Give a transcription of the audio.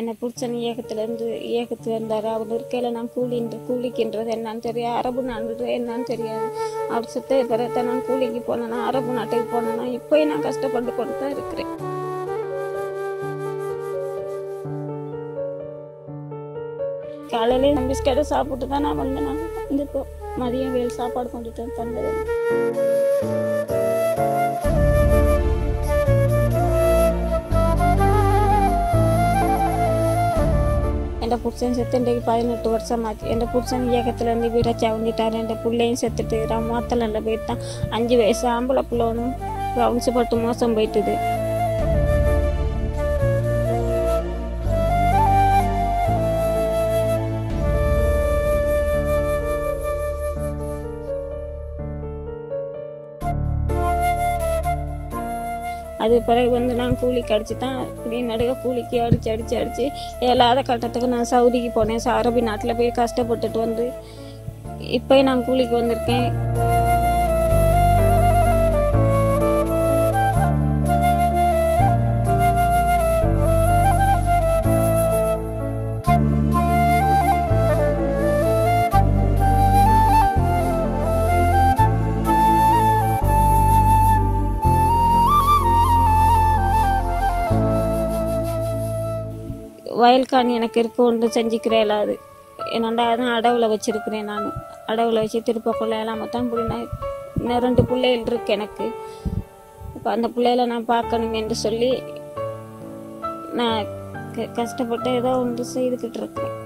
என்னை புருஷன் இயக்கத்துலேருந்து இயக்கத்து வந்தார் அவர் இருக்கையில் நான் கூலின்ற கூலிக்கின்றது என்னான்னு தெரியாது. அரபு நாடு என்னன்னு தெரியாது. அவர் சுத்த பிறகு நான் கூலிக்கு போனேன்னா அரபு நாட்டுக்கு போனேன்னா இப்போயும் நான் கஷ்டப்பட்டு கொண்டு தான் இருக்கிறேன். காலையில பிஸ்கட்டை சாப்பிட்டு தான் நான் வந்து நான் வந்து இப்போ மதியம் வேல் சாப்பாடு கொண்டுட்டு தந்தது എൻ്റെ പുരുഷൻ സെത്തിൻ്റെ പതിനെട്ട് വർഷമാക്കി എൻ്റെ പുരുഷൻ ഇയക്കത്തിൽ നിന്ന് വീടെ ചവന്നിട്ടാണ് എൻ്റെ പിള്ളേയും സെത്തിട്ട് റമ്മാത്തലല്ല പോയിട്ടാ അഞ്ച് വയസ്സ് ആമ്പള പിള്ളോനും കൗൺസ് പത്ത് മാസം പോയിട്ടത് அது பிறகு வந்து நான் கூலி கடிச்சு தான் இப்படி நடுக கூலிக்கு அடிச்சு அடிச்சு அடிச்சு இல்லாத கட்டத்துக்கு நான் சவுதிக்கு போனேன். அரபி நாட்டில் போய் கஷ்டப்பட்டுட்டு வந்து இப்போ நான் கூலிக்கு வந்திருக்கேன். வயல்காணி எனக்கு இருக்கும் ஒன்று செஞ்சுக்கிறேன் இல்லாது என்னண்டா அதான் அடவில் வச்சுருக்கிறேன் நான். அடவில் வச்சு திருப்பக்குள்ள எல்லாம் மொத்தம் பிள்ளை இன்னும் ரெண்டு பிள்ளைகள் இருக்கு எனக்கு. இப்போ அந்த பிள்ளைகளை நான் பார்க்கணும் என்று சொல்லி நான் க- கஷ்டப்பட்டு ஏதோ ஒன்று செய்துக்கிட்டு இருக்கேன்.